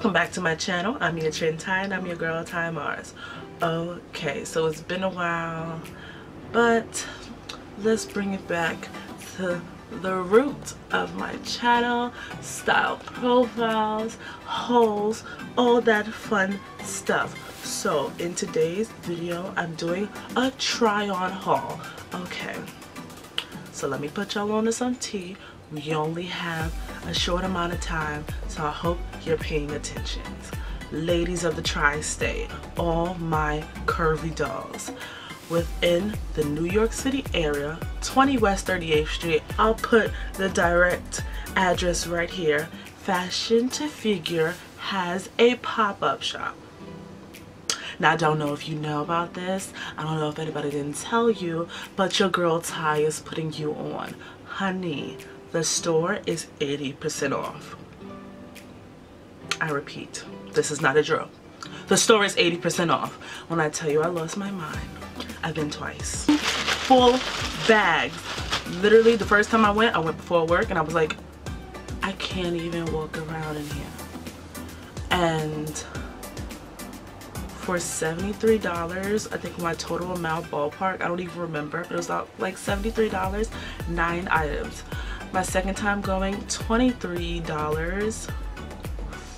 Welcome back to my channel. I'm your Trend Tye and I'm your girl Tye Mars. Okay, so it's been a while, but let's bring it back to the root of my channel, style profiles, hauls, all that fun stuff. So in today's video, I'm doing a try on haul. Okay, so let me put y'all on to some tea. We only have a short amount of time, so I hope you're paying attention. Ladies of the tri-state, all my curvy dolls. Within the New York City area, 20 West 38th Street, I'll put the direct address right here. Fashion to Figure has a pop-up shop. Now, I don't know if you know about this. I don't know if anybody didn't tell you, but your girl Tye is putting you on. Honey, the store is 80% off. I repeat, this is not a drill. The store is 80% off. When I tell you I lost my mind, I've been twice. Full bags. Literally, the first time I went, I went before work and I was like, I can't even walk around in here. And for $73, I think my total amount ballpark, I don't even remember, it was like $73, nine items. My second time going, $23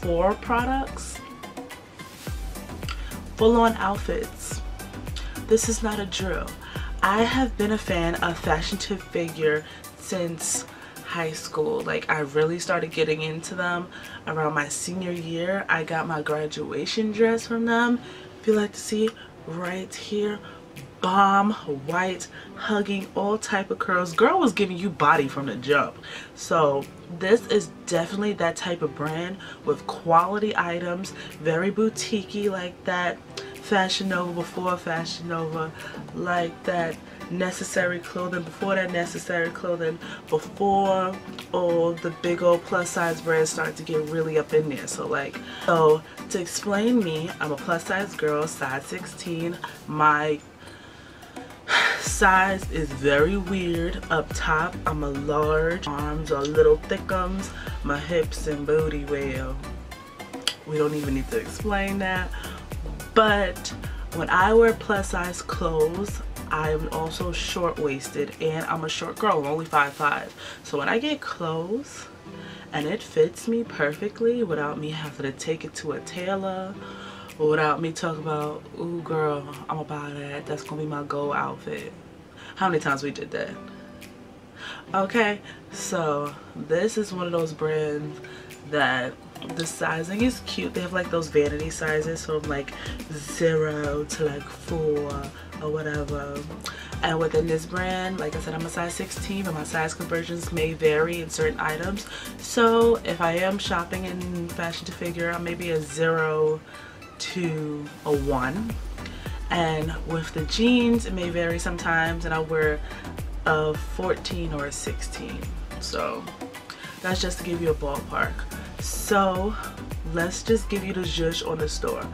for products. Full on outfits. This is not a drill. I have been a fan of Fashion to Figure since high school. Like I really started getting into them around my senior year. I got my graduation dress from them. If you like to see right here, bomb white hugging all type of curls. Girl was giving you body from the jump. So this is definitely that type of brand with quality items very boutiquey like that fashion nova before fashion nova like that necessary clothing before that necessary clothing before all the big old plus size brands start to get really up in there. So like so to explain me i'm a plus size girl size 16 my size is very weird. Up top i'm a large arms are little thickums my hips and booty well we don't even need to explain that. But when i wear plus size clothes i'm also short-waisted and i'm a short girl i'm only 5'5 so when i get clothes and it fits me perfectly without me having to take it to a tailor without me talking about, ooh girl, I'm buy that. That's gonna be my goal outfit. How many times we did that? Okay, so this is one of those brands that the sizing is cute. They have like those vanity sizes from like zero to like four or whatever. And within this brand, like I said, I'm a size 16, but my size conversions may vary in certain items. So if I am shopping in fashion to figure, I may be a zero to a one. And with the jeans it may vary sometimes and I'll wear a 14 or a 16 so that's just to give you a ballpark. So let's just give you the zhuzh on the store.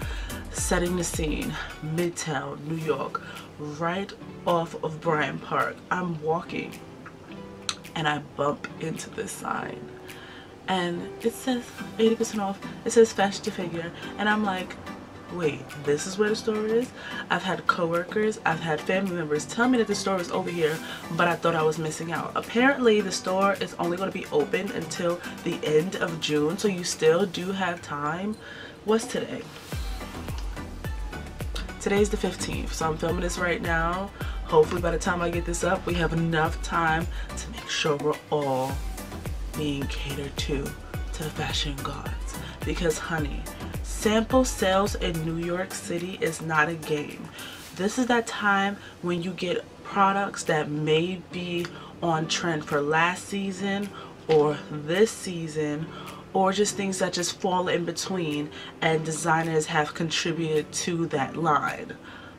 Setting the scene midtown new york right off of bryant park. I'm walking and i bump into this sign. And it says 80% off. It says fashion to figure. And i'm like wait, this is where the store is? I've had coworkers, I've had family members tell me that the store is over here, but I thought I was missing out. Apparently, the store is only going to be open until the end of June, so you still do have time. What's today? Today's the 15th, so I'm filming this right now. Hopefully by the time I get this up, we have enough time to make sure we're all being catered to, to the fashion gods. Because honey, Sample sales in New York City is not a game. This is that time when you get products that may be on trend for last season or this season or just things that just fall in between and designers have contributed to that line.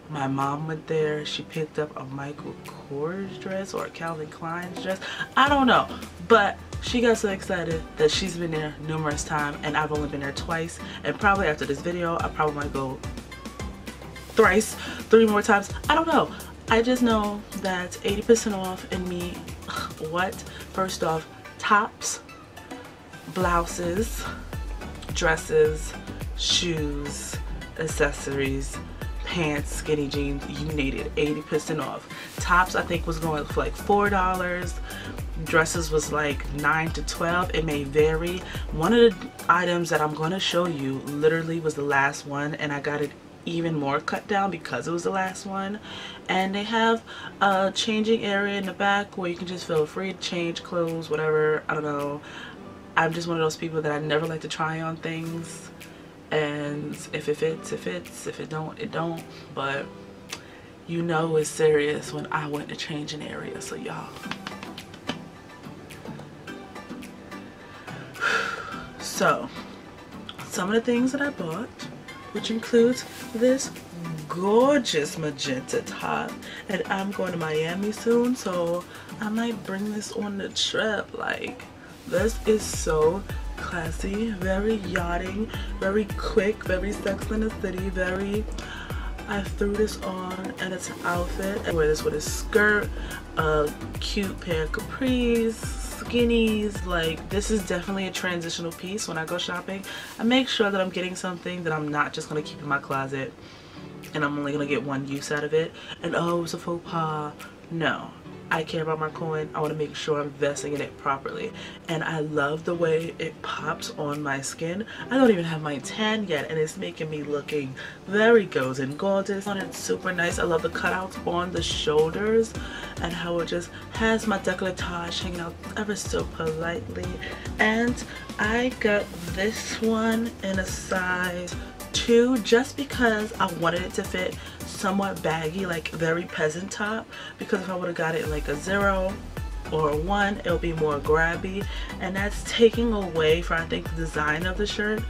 My mom went there, she picked up a Michael Kors dress or a Calvin Klein's dress. I don't know, but she got so excited that she's been there numerous times and I've only been there twice and probably after this video I probably might go thrice three more times. I don't know. I just know that 80% off and me what? First off tops blouses dresses, shoes, accessories, pants, skinny jeans, you needed 80% off. Tops I think was going for like $4. Dresses was like 9 to 12. It may vary. One of the items that I'm going to show you literally was the last one and I got it even more cut down because it was the last one and they have a changing area in the back where you can just feel free to change clothes whatever I don't know I'm just one of those people that I never like to try on things and if it fits it fits. If it don't it don't. But you know it's serious when I went to change an area. So y'all. So some of the things that I bought which includes this gorgeous magenta top. And I'm going to Miami soon so I might bring this on the trip. Like this is so classy very yachting very quick very Sex and the City very I threw this on and it's an outfit. I wear this with a skirt a cute pair of capris skinnies. Like this is definitely a transitional piece when I go shopping. I make sure that I'm getting something that I'm not just gonna keep in my closet and I'm only gonna get one use out of it. And oh it's a faux pas. No I care about my coin. I want to make sure I'm investing in it properly. And I love the way it pops on my skin. I don't even have my tan yet and it's making me looking very golden gorgeous. And it's super nice. I love the cutouts on the shoulders and how it just has my decolletage hanging out ever so politely. And I got this one in a size 2 just because I wanted it to fit somewhat baggy like very peasant top because if I would have got it like a zero or a one it'll be more grabby. And that's taking away from I think the design of the shirt.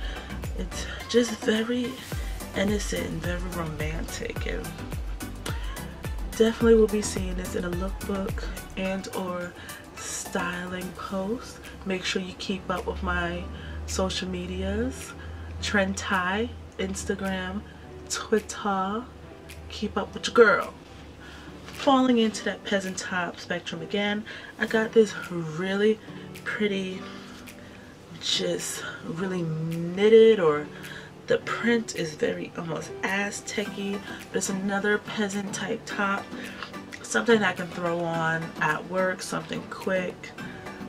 It's just very innocent and very romantic and definitely will be seeing this in a lookbook and or styling post. Make sure you keep up with my social medias. Trend Tye instagram twitter keep up with your girl. Falling into that peasant top spectrum again I got this really pretty just really knitted or the print is very almost Aztec-y but it's another peasant type top. Something I can throw on at work something quick.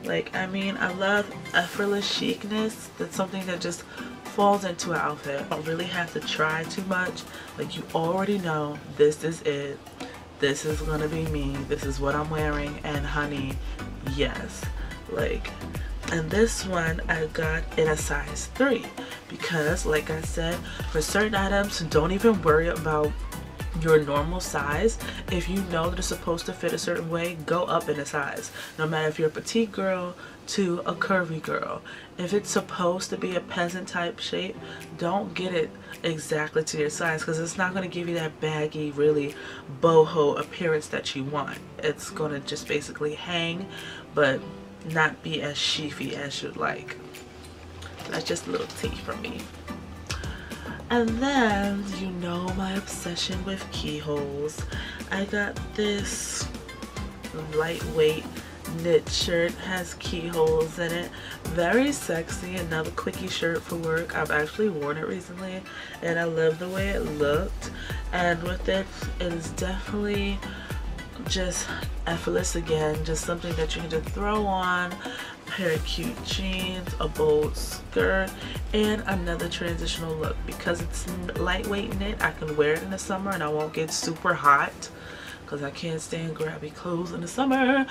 Like I mean I love effortless chicness. That's something that just falls into an outfit. I don't really have to try too much. Like you already know this is it. This is gonna be me. This is what I'm wearing. And honey, yes. Like, and this one I got in a size 3 because like I said, for certain items, don't even worry about your normal size if you know that it's supposed to fit a certain way go up in a size. No matter if you're a petite girl to a curvy girl. If it's supposed to be a peasant type shape don't get it exactly to your size because it's not going to give you that baggy really boho appearance that you want. It's going to just basically hang but not be as sheafy as you'd like. That's just a little tea from me and then, you know my obsession with keyholes. I got this lightweight knit shirt, has keyholes in it. Very sexy, another quickie shirt for work. I've actually worn it recently and I love the way it looked. And with it, it is definitely just effortless again, just something that you can just throw on pair of cute jeans, a bold skirt, and another transitional look. Because it's lightweight knit, I can wear it in the summer and I won't get super hot because I can't stand grabby clothes in the summer.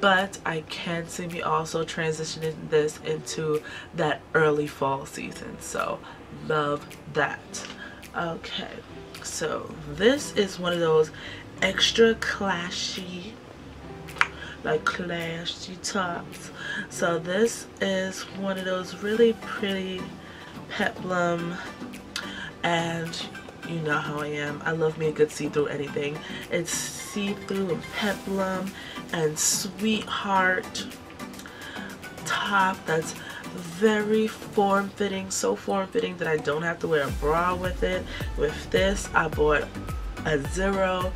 But I can see me also transitioning this into that early fall season. So love that. Okay, so this is one of those extra clashy like classy tops so this is one of those really pretty peplum and you know how I am. I love me a good see-through anything. It's see-through and peplum and sweetheart top that's very form-fitting so form-fitting that I don't have to wear a bra with it. With this I bought a zero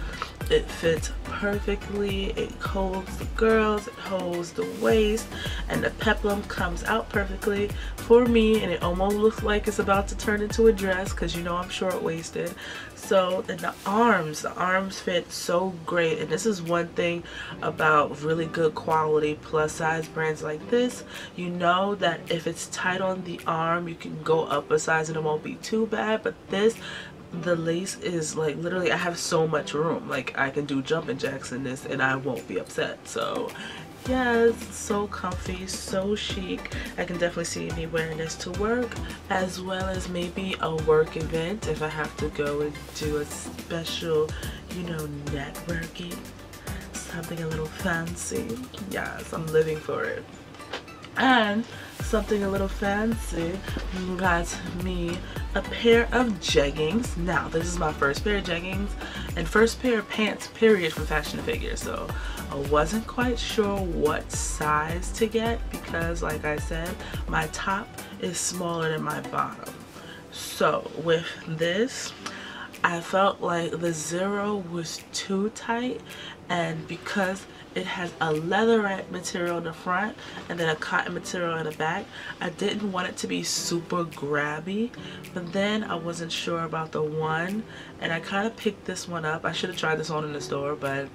it fits perfectly it holds the girls it holds the waist and the peplum comes out perfectly for me and it almost looks like it's about to turn into a dress because you know I'm short-waisted. So then the arms the arms fit so great and this is one thing about really good quality plus size brands like this. You know that if it's tight on the arm you can go up a size and it won't be too bad but this the lace is like literally I have so much room. Like I can do jumping jacks in this and I won't be upset. So yes so comfy so chic. I can definitely see me wearing this to work as well as maybe a work event if I have to go and do a special you know networking something a little fancy. Yes I'm living for it. And something a little fancy got me a pair of jeggings. Now this is my first pair of jeggings and first pair of pants period from fashion figure. So I wasn't quite sure what size to get because like I said my top is smaller than my bottom. So with this I felt like the zero was too tight and because it has a leatherette material in the front and then a cotton material in the back I didn't want it to be super grabby but then I wasn't sure about the one and I kind of picked this one up. I should have tried this on in the store but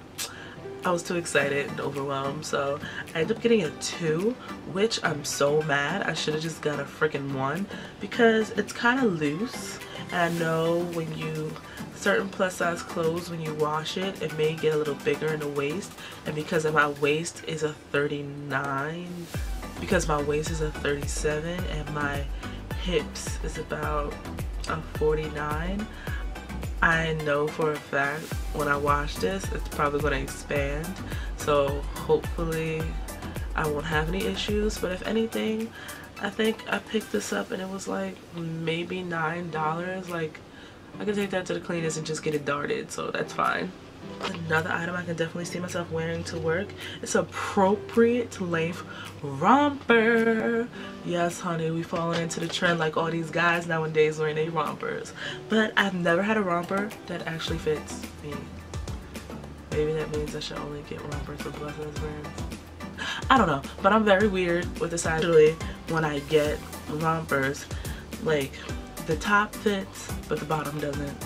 I was too excited and overwhelmed so I ended up getting a two which I'm so mad. I should have just got a freaking one because it's kind of loose and I know when you certain plus size clothes when you wash it it may get a little bigger in the waist. And because my waist is a 39 because my waist is a 37 and my hips is about a 49 I know for a fact when I wash this it's probably going to expand. So hopefully I won't have any issues. But if anything I think I picked this up and it was like maybe nine dollars. Like I can take that to the cleaners and just get it darted so that's fine. Another item I can definitely see myself wearing to work it's appropriate length romper. Yes honey we falling into the trend like all these guys nowadays wearing their rompers. But I've never had a romper that actually fits me. Maybe that means I should only get rompers with size brands I don't know but I'm very weird with this actually when I get rompers like the top fits but the bottom doesn't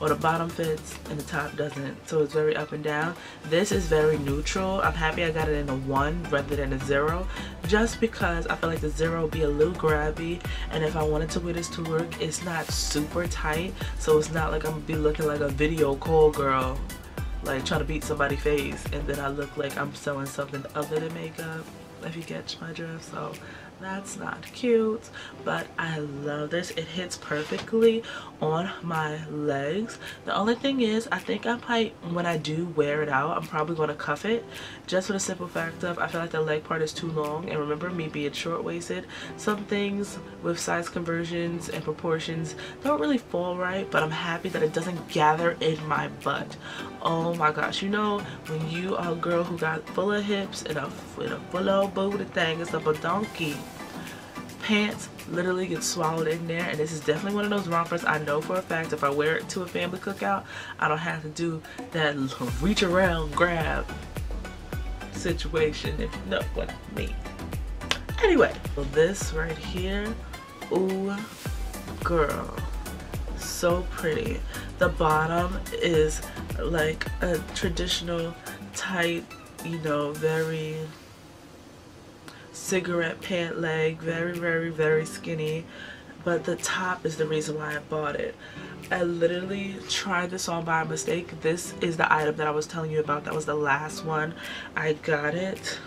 or the bottom fits and the top doesn't. So it's very up and down. This is very neutral. I'm happy i got it in a one rather than a zero just because i feel like the zero will be a little grabby and if i wanted to wear this to work it's not super tight so it's not like i'm gonna be looking like a video call girl like trying to beat somebody's face and then i look like i'm selling something other than makeup if you catch my drift. So that's not cute but i love this. It hits perfectly on my legs. The only thing is i think i might when i do wear it out i'm probably going to cuff it. Just for the simple fact of i feel like the leg part is too long and remember me being short-waisted. Some things with size conversions and proportions don't really fall right but i'm happy that it doesn't gather in my butt. Oh my gosh you know when you are a girl who got full of hips and a, and a full of booty thing it's a donkey pants literally get swallowed in there and this is definitely one of those rompers I know for a fact. If I wear it to a family cookout I don't have to do that reach around grab situation if you know what I mean. Anyway so this right here ooh girl so pretty. The bottom is like a traditional tight you know very cigarette pant leg very very very skinny but the top is the reason why I bought it. I literally tried this on by mistake. This is the item that I was telling you about. That was the last one. I got it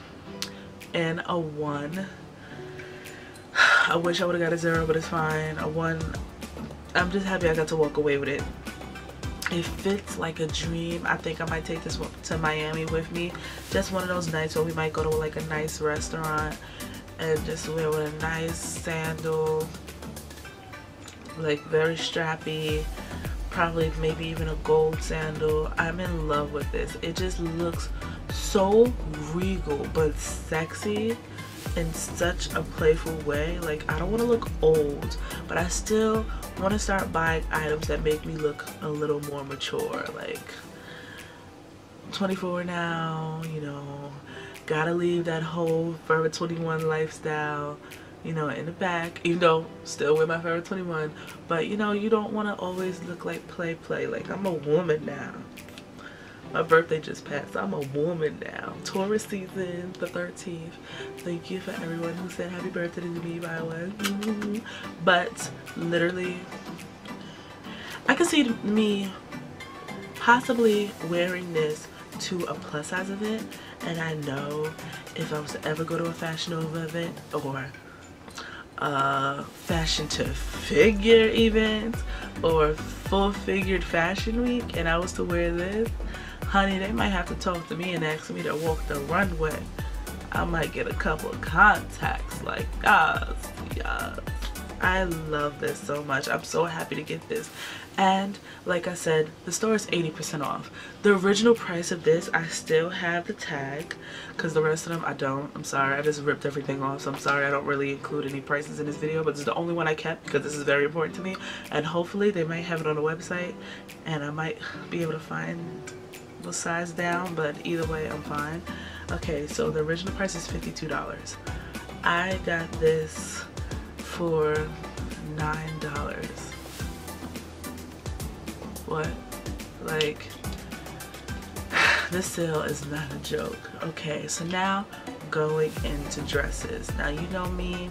in a one. I wish I would have got a zero but it's fine. A one I'm just happy I got to walk away with it it fits like a dream. I think i might take this to miami with me. Just one of those nights where we might go to like a nice restaurant and just wear with a nice sandal like very strappy probably maybe even a gold sandal. I'm in love with this. It just looks so regal but sexy in such a playful way. Like I don't want to look old but I still want to start buying items that make me look a little more mature. Like 24 now, you know, gotta leave that whole Forever 21 lifestyle, you know, in the back, even though still wear my Forever 21, but you know, you don't want to always look like play play, like I'm a woman now. My birthday just passed. I'm a woman now. Taurus season, the 13th. Thank you for everyone who said happy birthday to me, by way. Mm-hmm. But literally, I can see me possibly wearing this to a plus size event and I know if I was to ever go to a Fashion Nova event or a fashion to figure event or full figured fashion week and I was to wear this honey they might have to talk to me and ask me to walk the runway I might get a couple of contacts like yes yes I love this so much. I'm so happy to get this. And like I said, the store is 80% off. The original price of this, I still have the tag because the rest of them I don't. I'm sorry. I just ripped everything off. So I'm sorry I don't really include any prices in this video. But this is the only one I kept because this is very important to me. And hopefully they might have it on the website and I might be able to find size down. But either way, I'm fine. Okay, so the original price is $52. I got this for nine dollars what like this sale is not a joke okay so now going into dresses now you know me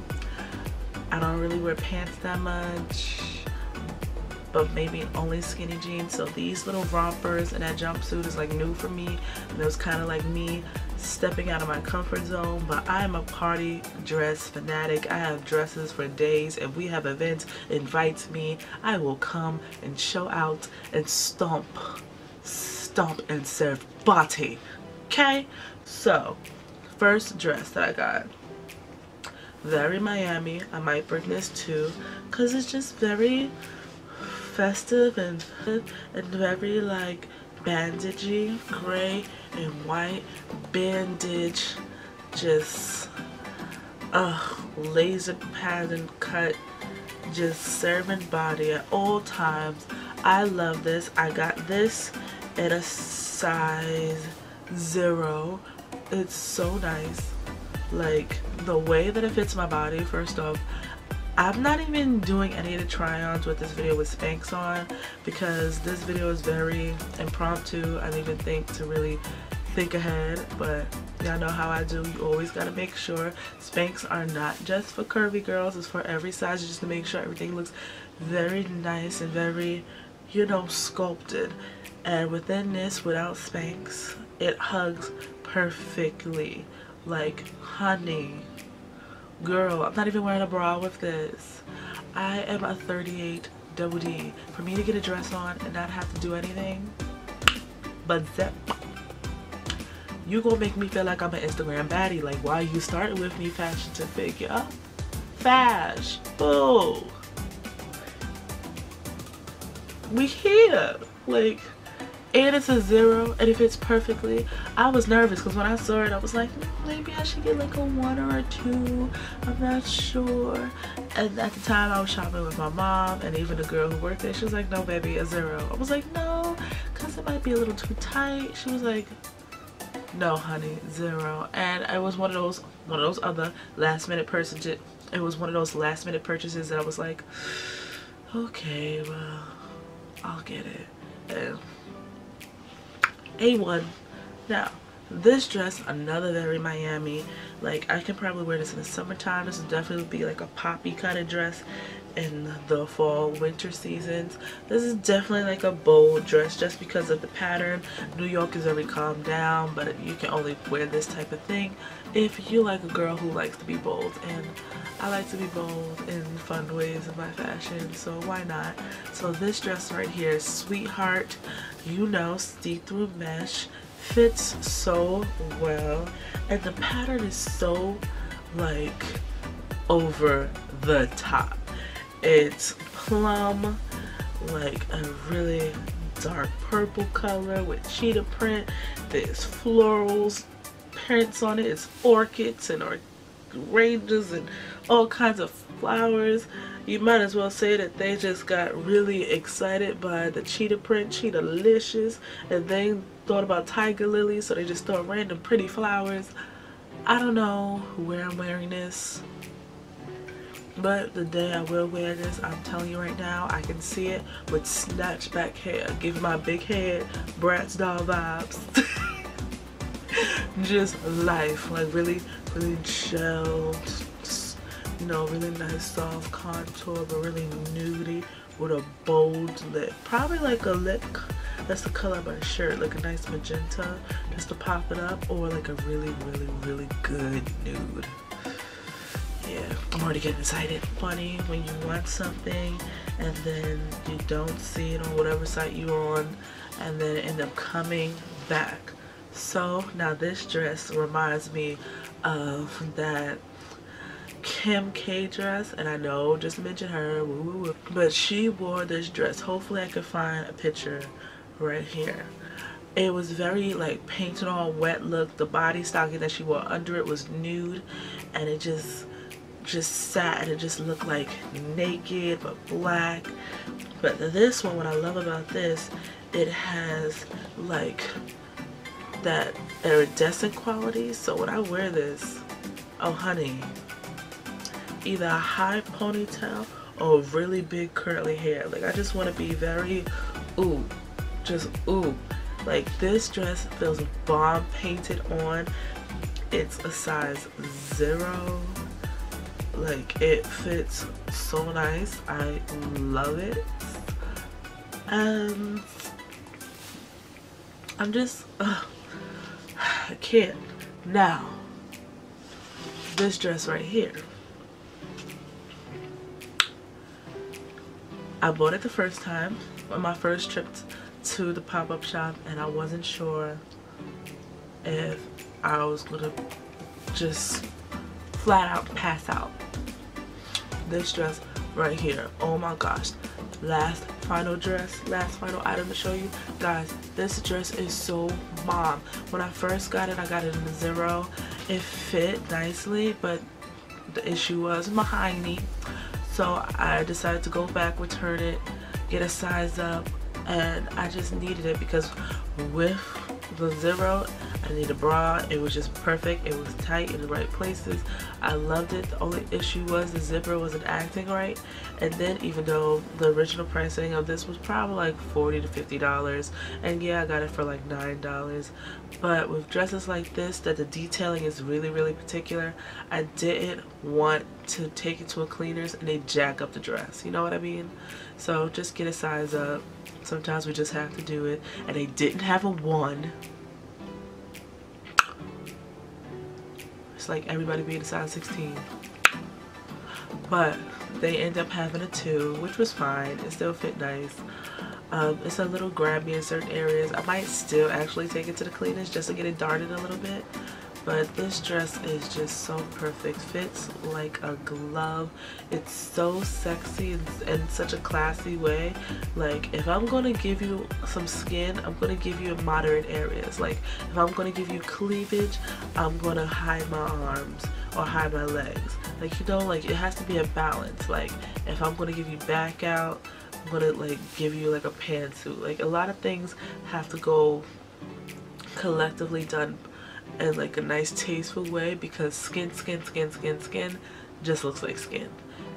I don't really wear pants that much but maybe only skinny jeans. So these little rompers and that jumpsuit is like new for me. And it was kind of like me stepping out of my comfort zone but I'm a party dress fanatic. I have dresses for days. If we have events invites me. I will come and show out and stomp stomp and serve body. Okay? So first dress that I got. Very Miami. I might bring this too because it's just very festive and and very like bandagey gray and white bandage just uh laser pattern cut just serving body at all times. I love this. I got this at a size zero. It's so nice. Like the way that it fits my body first off I'm not even doing any of the try-ons with this video with Spanx on because this video is very impromptu. I didn't even think to really think ahead, but y'all know how I do. You always gotta make sure Spanx are not just for curvy girls, it's for every size just to make sure everything looks very nice and very, you know, sculpted. And within this, without Spanx, it hugs perfectly. Like, honey, Girl, I'm not even wearing a bra with this. I am a 38 double D. For me to get a dress on and not have to do anything, but zip. You gonna make me feel like I'm an Instagram baddie. Like, why you started with me fashion to figure? Fash. Boo. We here. Like, and it's a zero and it fits perfectly. I was nervous because when i saw it i was like maybe i should get like a one or a two i'm not sure. And at the time i was shopping with my mom and even the girl who worked there. She was like no baby a zero. I was like no because it might be a little too tight. She was like no honey zero. And it was one of those one of those other last minute purchases it was one of those last minute purchases that i was like okay well i'll get it. And a1 now this dress another very miami like i can probably wear this in the summertime. This would definitely be like a poppy kind of dress in the fall winter seasons. This is definitely like a bold dress just because of the pattern. New york is already calmed down but you can only wear this type of thing if you like a girl who likes to be bold. And I like to be bold in fun ways in my fashion so why not? So this dress right here sweetheart you know see-through mesh fits so well and the pattern is so like over the top. It's plum like a really dark purple color with cheetah print. There's florals prints on it. It's orchids and or ranges and all kinds of flowers you might as well say that they just got really excited by the cheetah print cheetah licious and they thought about tiger lilies so they just throw random pretty flowers. I don't know where I'm wearing this but the day I will wear this I'm telling you right now I can see it with snatchback hair give my big head Bratz doll vibes. Just life like really really gelled you know really nice soft contour but really nudie with a bold lip. Probably like a lip that's the color of my shirt like a nice magenta just to pop it up or like a really really really good nude. Yeah i'm already getting excited. Funny when you want something and then you don't see it on whatever site you're on and then end up coming back. So now this dress reminds me of that Kim K dress and I know just mention her woo, woo, woo. but she wore this dress. Hopefully I could find a picture right here. It was very like painted on wet look. The body stocking that she wore under it was nude and it just just sat and it just looked like naked but black. But this one what I love about this it has like that iridescent quality. So when I wear this oh honey either a high ponytail or really big curly hair. Like I just want to be very ooh just ooh. Like this dress feels bomb painted on. It's a size zero. Like it fits so nice. I love it. And I'm just uh, I can't. Now this dress right here I bought it the first time on my first trip to the pop-up shop and I wasn't sure if I was gonna just flat out pass out. This dress right here, oh my gosh. Last final dress, last final item to show you. Guys, this dress is so mom. When I first got it, I got it in a zero. It fit nicely, but the issue was my high knee. So I decided to go back, return it, get a size up, and I just needed it because with the zero I need a bra it was just perfect. It was tight in the right places. I loved it. The only issue was the zipper wasn't acting right. And then even though the original pricing of this was probably like 40 to 50 dollars and yeah I got it for like nine dollars. But with dresses like this that the detailing is really really particular I didn't want to take it to a cleaners and they jack up the dress. You know what I mean? So just get a size up. Sometimes we just have to do it. And they didn't have a one like everybody being a size 16 but they end up having a two which was fine. It still fit nice. Um, it's a little grabby in certain areas. I might still actually take it to the cleaners just to get it darted a little bit but this dress is just so perfect. Fits like a glove. It's so sexy and, such a classy way. Like if I'm gonna give you some skin I'm gonna give you moderate areas. Like if I'm gonna give you cleavage I'm gonna hide my arms or hide my legs. Like you know like it has to be a balance. Like if I'm gonna give you back out I'm gonna like give you like a pantsuit. Like a lot of things have to go collectively done in like a nice tasteful way because skin skin skin skin skin just looks like skin.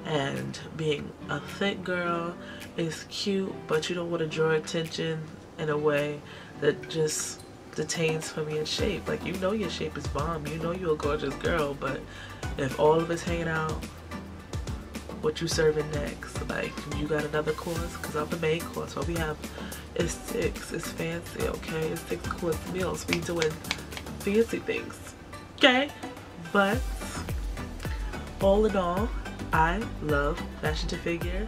And being a thick girl is cute but you don't want to draw attention in a way that just detains from your shape. Like you know your shape is bomb you know you're a gorgeous girl but if all of it's hanging out what you serving next? Like you got another course? Because I'm the main course what we have is six it's fancy okay? It's six course meals we doing fancy things. Okay? But all in all I love fashion to figure.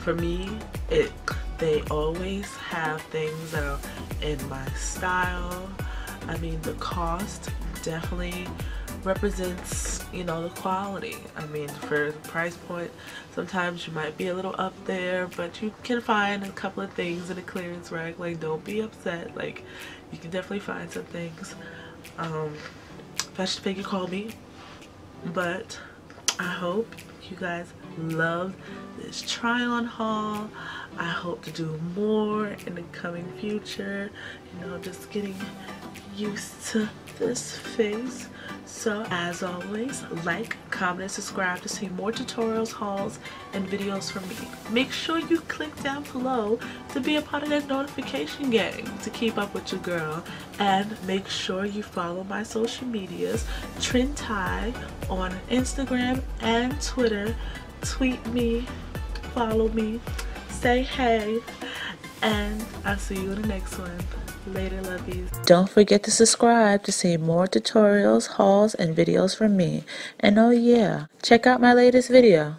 For me it they always have things that are in my style. I mean the cost definitely represents you know the quality. I mean for the price point sometimes you might be a little up there but you can find a couple of things in a clearance rack. Like don't be upset. Like you can definitely find some things um, Fashion Figure called me. But I hope you guys loved this try on haul. I hope to do more in the coming future. You know, just getting used to this face. So as always, like, comment, and subscribe to see more tutorials, hauls, and videos from me. Make sure you click down below to be a part of that notification gang to keep up with your girl. And make sure you follow my social medias, Trend on Instagram and Twitter. Tweet me, follow me, say hey, and I'll see you in the next one. Later, lovies. Don't forget to subscribe to see more tutorials, hauls, and videos from me. And oh yeah, check out my latest video.